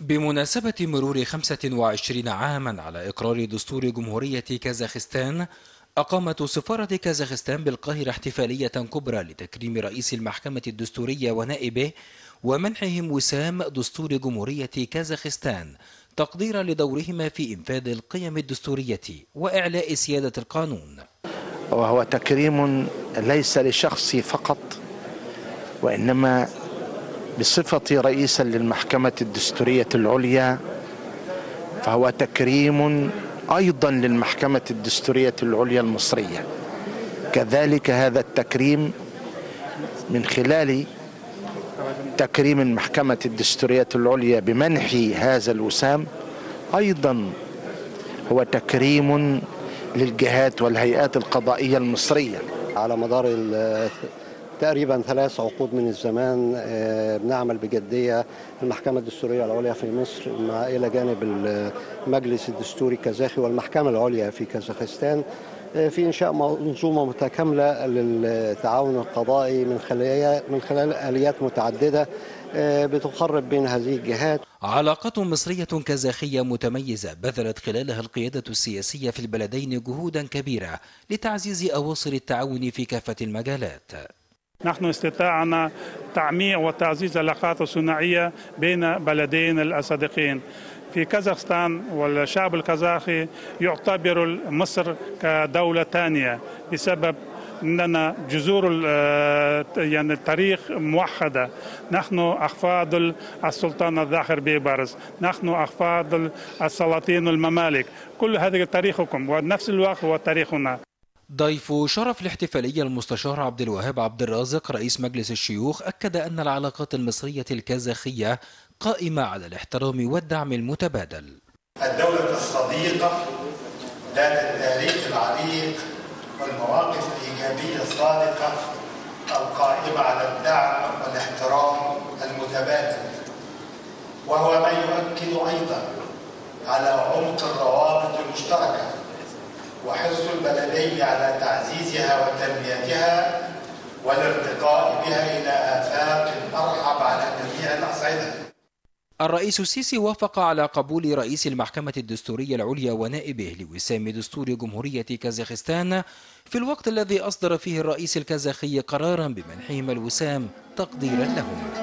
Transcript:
بمناسبة مرور 25 عاما على إقرار دستور جمهورية كازاخستان أقامت سفارة كازاخستان بالقاهرة احتفالية كبرى لتكريم رئيس المحكمة الدستورية ونائبه ومنحهم وسام دستور جمهورية كازاخستان تقديرا لدورهما في إنفاذ القيم الدستورية وإعلاء سيادة القانون. وهو تكريم ليس لشخصي فقط وإنما بصفتي رئيسا للمحكمة الدستورية العليا فهو تكريم أيضا للمحكمة الدستورية العليا المصرية. كذلك هذا التكريم من خلال تكريم المحكمة الدستورية العليا بمنح هذا الوسام أيضا هو تكريم للجهات والهيئات القضائية المصرية. على مدار تقريبا ثلاث عقود من الزمان بنعمل بجدية المحكمة الدستورية العليا في مصر مع إلى جانب المجلس الدستوري الكازاخي والمحكمة العليا في كازاخستان في إنشاء منظومة متكاملة للتعاون القضائي من خلال من خلال آليات متعددة بتقرب بين هذه الجهات. علاقة مصرية كازاخية متميزة بذلت خلالها القيادة السياسية في البلدين جهودا كبيرة لتعزيز أواصر التعاون في كافة المجالات. نحن استطعنا تعميع وتعزيز العلاقات الثنائية بين بلدين الأصدقين. في كازاخستان والشعب الكازاخي يعتبر مصر كدولة ثانية بسبب أننا جذور يعني التاريخ موحدة. نحن احفاد السلطان الظاهر بيبرز نحن احفاد السلاطين الممالك. كل هذا تاريخكم ونفس الوقت هو تاريخنا. ضيف شرف الاحتفالية المستشار عبد الوهاب عبد الرازق رئيس مجلس الشيوخ أكد أن العلاقات المصرية الكازاخية قائمة على الاحترام والدعم المتبادل. الدولة الصديقة ذات التاريخ العريق والمواقف الإيجابية الصادقة القائمة على الدعم والاحترام المتبادل. وهو ما يؤكد أيضا على عمق الروابط المشتركة وحرص البلدين على تعزيزها وتنميتها والارتقاء بها إلى آفاق أرحب على جميع الأصعدة. الرئيس السيسي وافق على قبول رئيس المحكمة الدستورية العليا ونائبه لوسام دستور جمهورية كازاخستان في الوقت الذي أصدر فيه الرئيس الكازاخي قرارا بمنحهما الوسام تقديرا لهم.